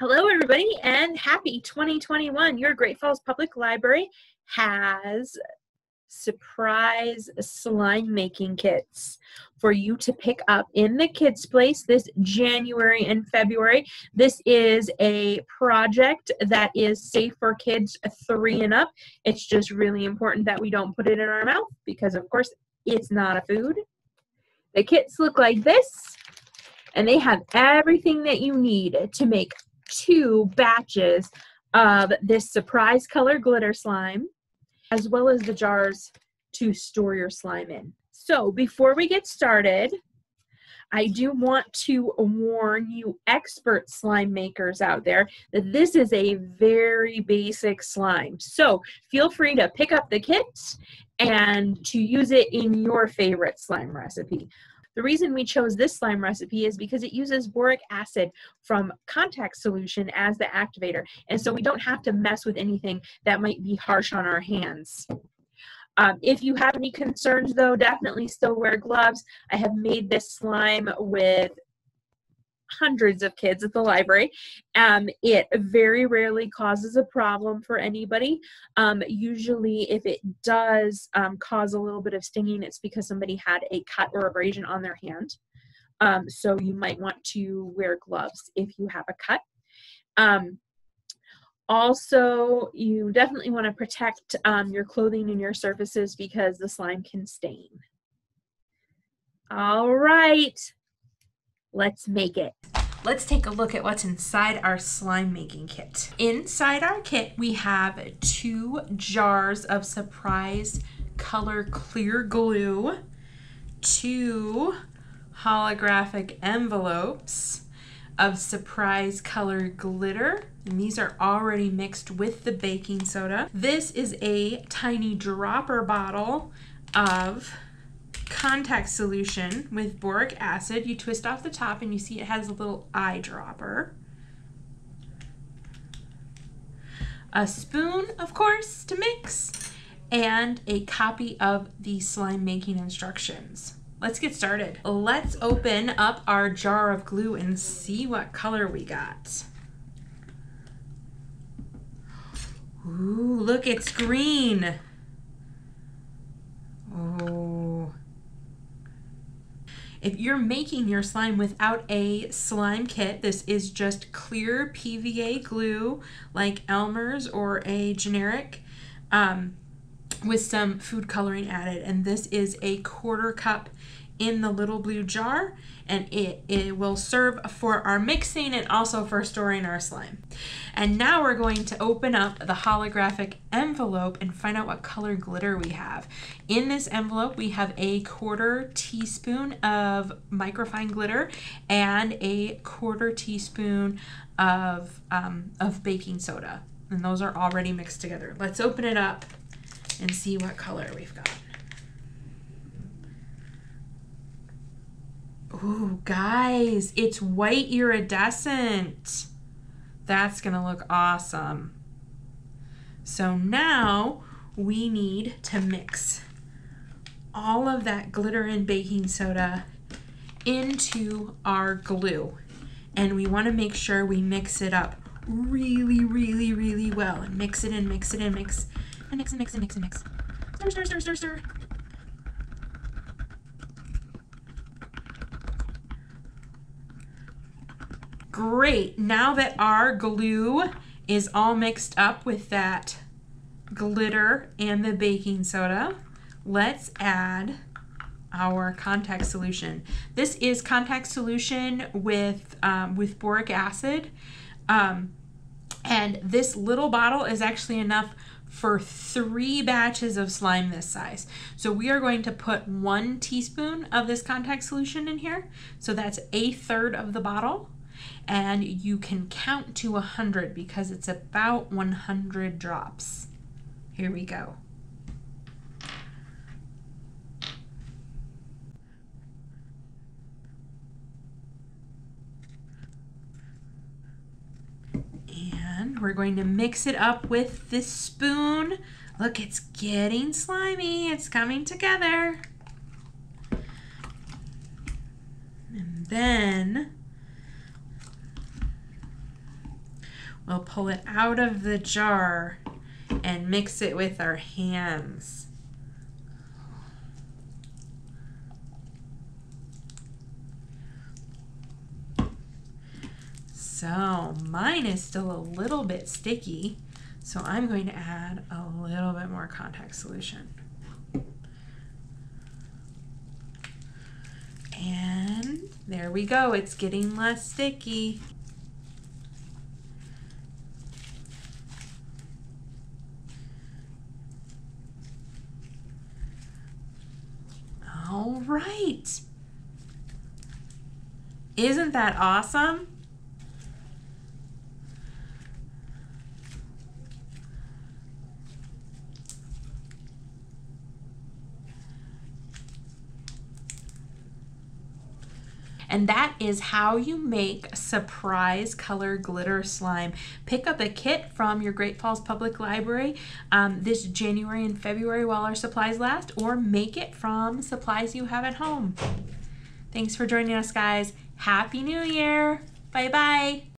Hello, everybody, and happy 2021. Your Great Falls Public Library has surprise slime making kits for you to pick up in the kids place this January and February. This is a project that is safe for kids 3 and up. It's just really important that we don't put it in our mouth because of course it's not a food. The kits look like this and they have everything that you need to make two batches of this surprise color glitter slime, as well as the jars to store your slime in. So before we get started, I do want to warn you expert slime makers out there that this is a very basic slime. So feel free to pick up the kits and to use it in your favorite slime recipe. The reason we chose this slime recipe is because it uses boric acid from contact solution as the activator. And so we don't have to mess with anything that might be harsh on our hands. Um, if you have any concerns though, definitely still wear gloves. I have made this slime with hundreds of kids at the library. Um, it very rarely causes a problem for anybody. Um, usually, if it does um, cause a little bit of stinging, it's because somebody had a cut or abrasion on their hand. Um, so you might want to wear gloves if you have a cut. Um, also, you definitely want to protect um, your clothing and your surfaces because the slime can stain. All right, Let's make it. Let's take a look at what's inside our slime making kit. Inside our kit, we have two jars of surprise color clear glue, two holographic envelopes of surprise color glitter, and these are already mixed with the baking soda. This is a tiny dropper bottle of contact solution with boric acid. You twist off the top and you see it has a little eyedropper. A spoon, of course, to mix, and a copy of the slime making instructions. Let's get started. Let's open up our jar of glue and see what color we got. Ooh, look, it's green. If you're making your slime without a slime kit, this is just clear PVA glue like Elmer's or a generic um, with some food coloring added. And this is a quarter cup in the little blue jar and it, it will serve for our mixing and also for storing our slime. And now we're going to open up the holographic envelope and find out what color glitter we have. In this envelope we have a quarter teaspoon of microfine glitter and a quarter teaspoon of, um, of baking soda. And those are already mixed together. Let's open it up and see what color we've got. Ooh, guys, it's white iridescent. That's to look awesome. So now we need to mix all of that glitter and baking soda into our glue. And we want to make sure we mix it up really, really, really well. And mix it in, mix it in, mix, and mix and mix and mix and mix. Stir, stir, stir, stir, stir. Great, now that our glue is all mixed up with that glitter and the baking soda, let's add our contact solution. This is contact solution with, um, with boric acid. Um, and this little bottle is actually enough for three batches of slime this size. So we are going to put one teaspoon of this contact solution in here. So that's a third of the bottle and you can count to 100 because it's about 100 drops. Here we go. And we're going to mix it up with this spoon. Look, it's getting slimy. It's coming together. And then we'll pull it out of the jar and mix it with our hands. So mine is still a little bit sticky, so I'm going to add a little bit more contact solution. And there we go, it's getting less sticky. All right. Isn't that awesome? And that is how you make surprise color glitter slime. Pick up a kit from your Great Falls Public Library um, this January and February while our supplies last, or make it from supplies you have at home. Thanks for joining us, guys. Happy New Year. Bye bye.